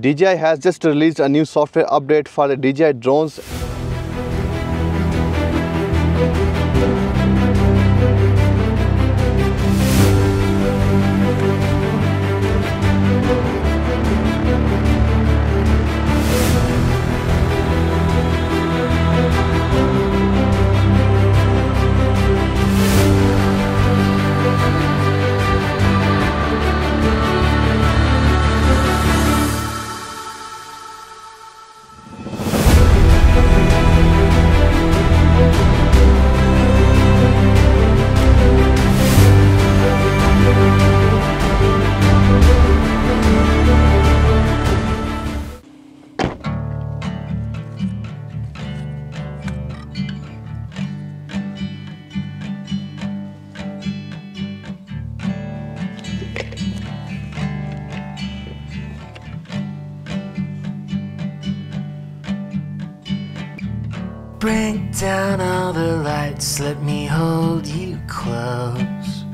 DJI has just released a new software update for the DJI drones. Bring down all the lights, let me hold you close.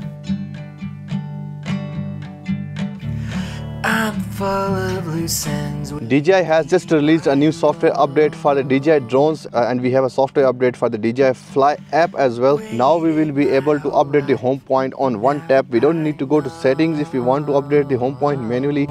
DJI has just released a new software update for the DJI drones uh, and we have a software update for the DJI Fly app as well. Now we will be able to update the home point on one tap. We don't need to go to settings if we want to update the home point manually.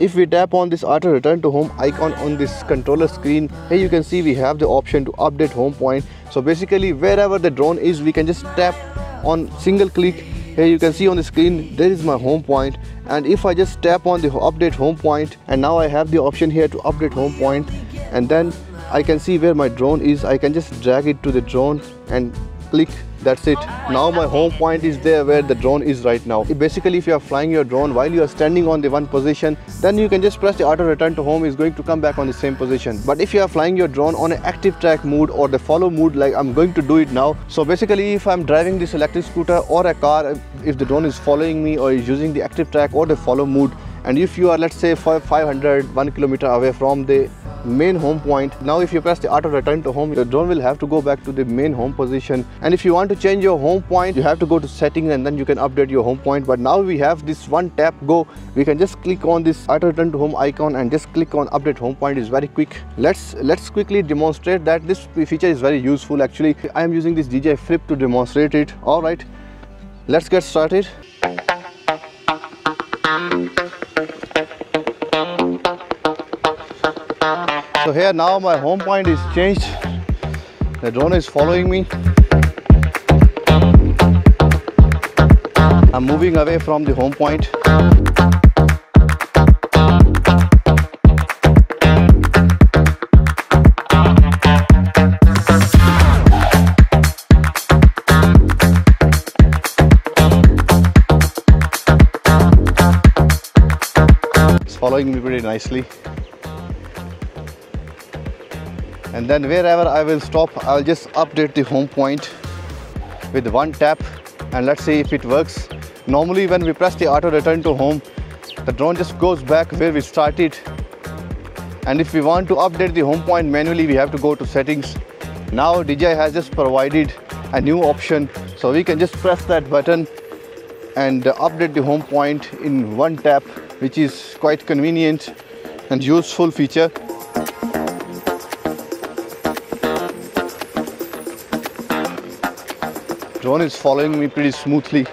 If we tap on this auto return to home icon on this controller screen, here you can see we have the option to update home point. So basically wherever the drone is, we can just tap on single click. Here you can see on the screen, there is my home point. And if I just tap on the update home point, and now I have the option here to update home point, and then I can see where my drone is. I can just drag it to the drone and click that's it. Now my home point is there where the drone is right now. Basically if you are flying your drone while you are standing on the one position then you can just press the auto return to home is going to come back on the same position. But if you are flying your drone on an active track mode or the follow mode like i'm going to do it now. So basically if i'm driving this electric scooter or a car if the drone is following me or is using the active track or the follow mode and if you are let's say 500 1 kilometer away from the main home point. Now if you press the auto return to home your drone will have to go back to the main home position. And if you want to change your home point you have to go to settings and then you can update your home point. But now we have this one tap go. We can just click on this auto return to home icon and just click on update home point. Is very quick. Let's let's quickly demonstrate that this feature is very useful actually. I am using this DJI flip to demonstrate it. All right. Let's get started So here now my home point is changed. The drone is following me. I'm moving away from the home point. It's following me pretty nicely and then wherever I will stop I'll just update the home point with one tap and let's see if it works. Normally when we press the auto return to home the drone just goes back where we started. And if we want to update the home point manually we have to go to settings. Now DJI has just provided a new option. So we can just press that button and update the home point in one tap which is quite convenient and useful feature drone is following me pretty smoothly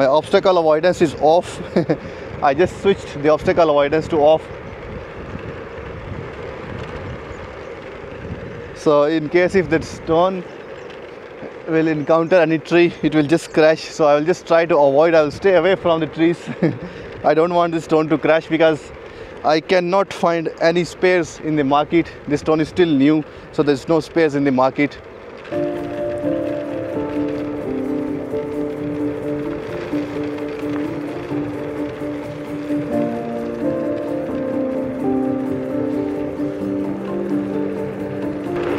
my obstacle avoidance is off. I just switched the obstacle avoidance to off. So in case if that drone will encounter any tree it will just crash. So I will just try to avoid. I will stay away from the trees. I don't want this drone to crash because I cannot find any spares in the market. This drone is still new, so there's no spares in the market.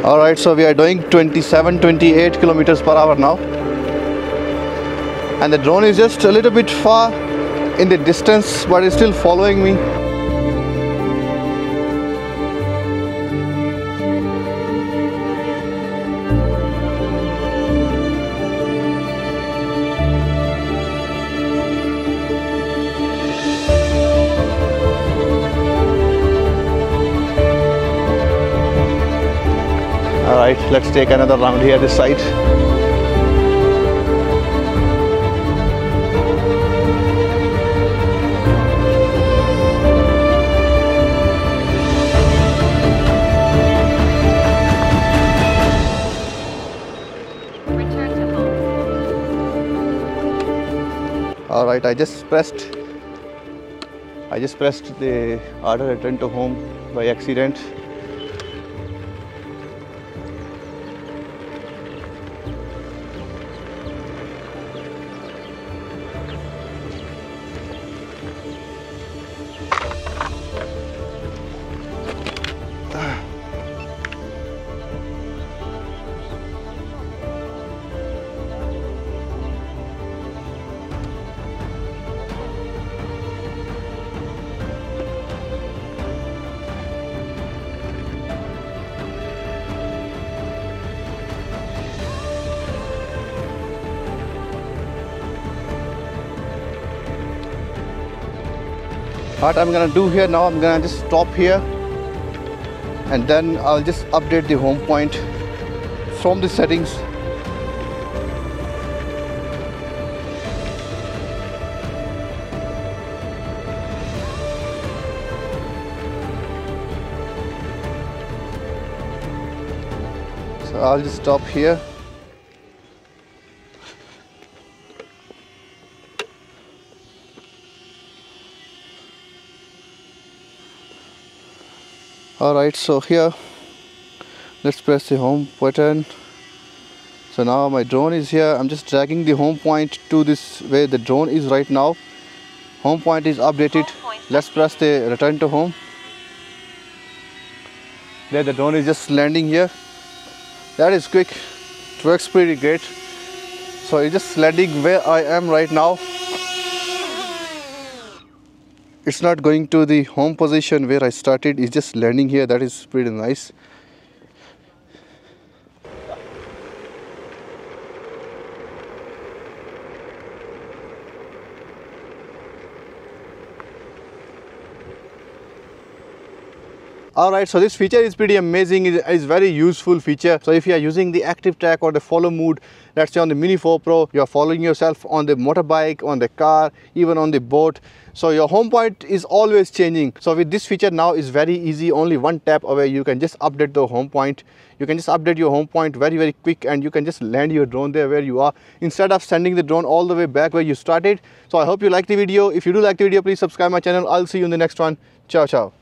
All right so we are doing 27 28 kilometers per hour now. And the drone is just a little bit far in the distance but it's still following me right let's take another round here this side. All right i just pressed i just pressed the auto return to home by accident what I'm gonna do here now I'm gonna just stop here. And then I'll just update the home point from the settings. So I'll just stop here all right so here let's press the home button. So now my drone is here. I'm just dragging the home point to this where the drone is right now. Home point is updated. Point let's press the return to home. There the drone is just landing here. That is quick. It works pretty great. So it's just landing where i am right now it's not going to the home position where I started. It's just landing here. That is pretty nice Alright, so this feature is pretty amazing. It is very useful feature. So if you are using the active track or the follow mode, let's say on the Mini 4 Pro, you are following yourself on the motorbike, on the car, even on the boat. So your home point is always changing. So with this feature now is very easy. Only one tap away, you can just update the home point. You can just update your home point very, very quick and you can just land your drone there where you are instead of sending the drone all the way back where you started. So I hope you like the video. If you do like the video, please subscribe my channel. I'll see you in the next one. Ciao, ciao.